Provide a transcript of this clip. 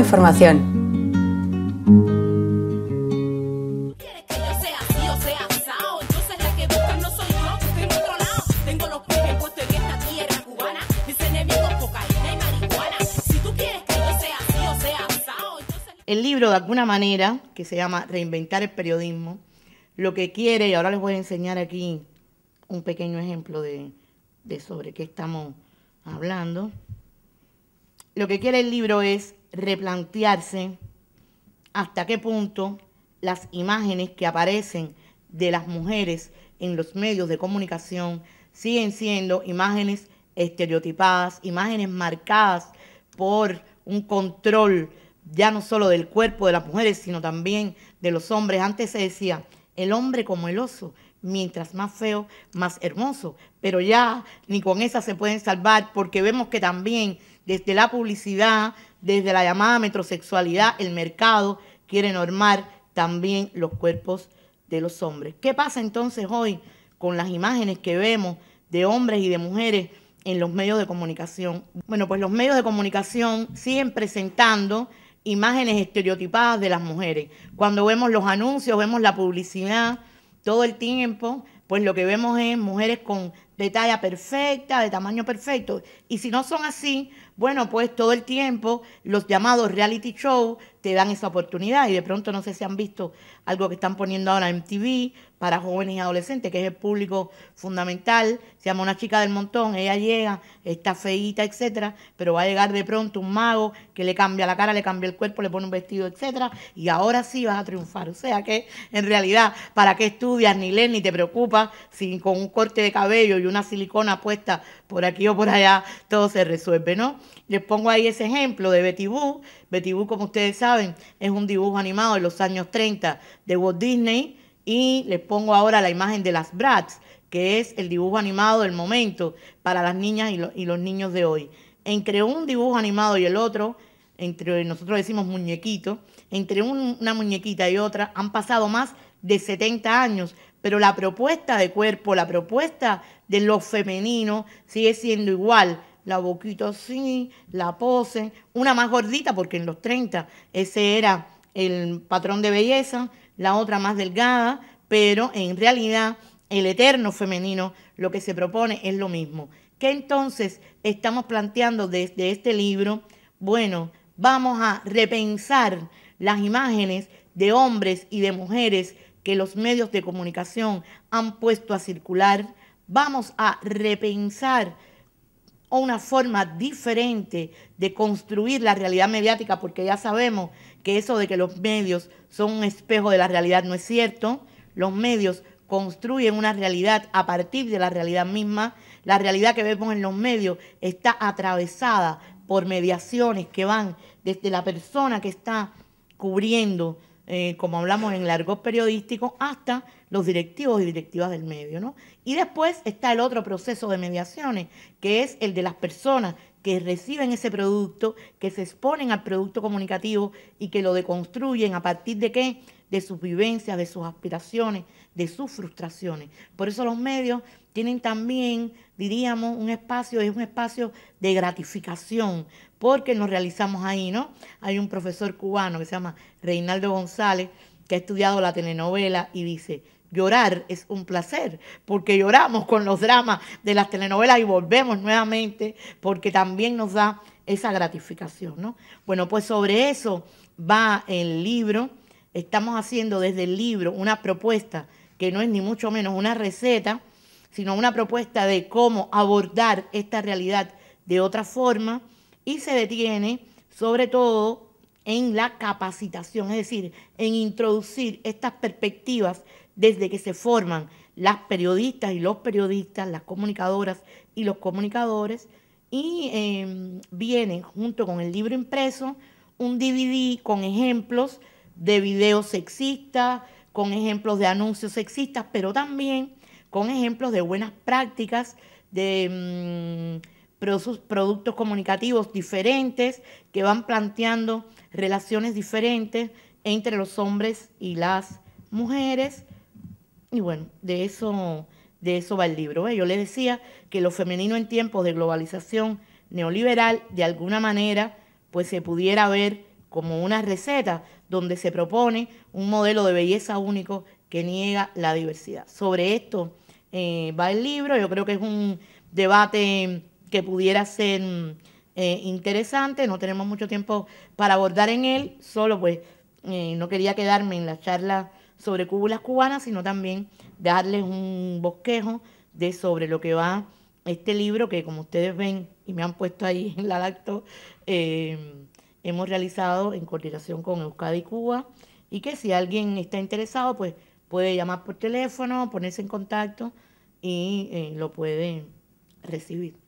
información. El libro, de alguna manera, que se llama Reinventar el periodismo, lo que quiere, y ahora les voy a enseñar aquí un pequeño ejemplo de, sobre qué estamos hablando. Lo que quiere el libro es replantearse hasta qué punto las imágenes que aparecen de las mujeres en los medios de comunicación siguen siendo imágenes estereotipadas, imágenes marcadas por un control ya no solo del cuerpo de las mujeres, sino también de los hombres. Antes se decía, el hombre como el oso, mientras más feo, más hermoso. Pero ya ni con esa se pueden salvar porque vemos que también desde la publicidad, desde la llamada metrosexualidad, el mercado quiere normar también los cuerpos de los hombres. ¿Qué pasa entonces hoy con las imágenes que vemos de hombres y de mujeres en los medios de comunicación? Bueno, pues los medios de comunicación siguen presentando imágenes estereotipadas de las mujeres. Cuando vemos los anuncios, vemos la publicidad, todo el tiempo, pues lo que vemos es mujeres con de talla perfecta, de tamaño perfecto. Y si no son así, bueno, pues todo el tiempo los llamados reality show te dan esa oportunidad. Y de pronto no sé si han visto algo que están poniendo ahora en TV para jóvenes y adolescentes, que es el público fundamental. Se llama Una chica del montón, ella llega, está feíta, etcétera, pero va a llegar de pronto un mago que le cambia la cara, le cambia el cuerpo, le pone un vestido, etcétera, y ahora sí vas a triunfar. O sea que en realidad, ¿para qué estudias ni lees ni te preocupas si con un corte de cabello y una silicona puesta por aquí o por allá todo se resuelve, ¿no? Les pongo ahí ese ejemplo de Betty Boo. Betty Boo, como ustedes saben, es un dibujo animado de los años 30 de Walt Disney y les pongo ahora la imagen de las Bratz, que es el dibujo animado del momento para las niñas y, los niños de hoy. Entre un dibujo animado y el otro, entre nosotros decimos muñequito, entre una muñequita y otra han pasado más de 70 años, pero la propuesta de cuerpo, la propuesta de lo femenino sigue siendo igual. La boquita así, la pose, una más gordita porque en los 30 ese era el patrón de belleza, la otra más delgada, pero en realidad el eterno femenino lo que se propone es lo mismo. ¿Qué entonces estamos planteando desde este libro? Bueno, vamos a repensar las imágenes de hombres y de mujeres que los medios de comunicación han puesto a circular. Vamos a repensar una forma diferente de construir la realidad mediática, porque ya sabemos que eso de que los medios son un espejo de la realidad no es cierto. Los medios construyen una realidad a partir de la realidad misma. La realidad que vemos en los medios está atravesada por mediaciones que van desde la persona que está cubriendo, eh, como hablamos en el argot periodístico, hasta los directivos y directivas del medio. ¿no? Y después está el otro proceso de mediaciones, que es el de las personas que reciben ese producto, que se exponen al producto comunicativo y que lo deconstruyen a partir de qué? De sus vivencias, de sus aspiraciones, de sus frustraciones. Por eso los medios tienen también, diríamos, un espacio, es un espacio de gratificación, porque nos realizamos ahí, ¿no? Hay un profesor cubano que se llama Reinaldo González, que ha estudiado la telenovela y dice, Llorar es un placer, porque lloramos con los dramas de las telenovelas y volvemos nuevamente, porque también nos da esa gratificación, ¿no? Bueno, pues sobre eso va el libro. Estamos haciendo desde el libro una propuesta que no es ni mucho menos una receta, sino una propuesta de cómo abordar esta realidad de otra forma y se detiene sobre todo en la capacitación, es decir, en introducir estas perspectivas desde que se forman las periodistas y los periodistas, las comunicadoras y los comunicadores, y eh, vienen junto con el libro impreso un DVD con ejemplos de videos sexistas, con ejemplos de anuncios sexistas, pero también con ejemplos de buenas prácticas, de mm, productos comunicativos diferentes que van planteando relaciones diferentes entre los hombres y las mujeres y bueno, de eso, de eso va el libro. Yo le decía que lo femenino en tiempos de globalización neoliberal, de alguna manera, pues se pudiera ver como una receta donde se propone un modelo de belleza único que niega la diversidad. Sobre esto eh, va el libro, yo creo que es un debate que pudiera ser eh, interesante, no tenemos mucho tiempo para abordar en él, solo pues eh, no quería quedarme en la charla sobre cúbulas cubanas, sino también darles un bosquejo de sobre lo que va este libro que como ustedes ven y me han puesto ahí en la lacto, hemos realizado en coordinación con Euskadi Cuba y que si alguien está interesado, pues puede llamar por teléfono, ponerse en contacto y eh, lo puede recibir.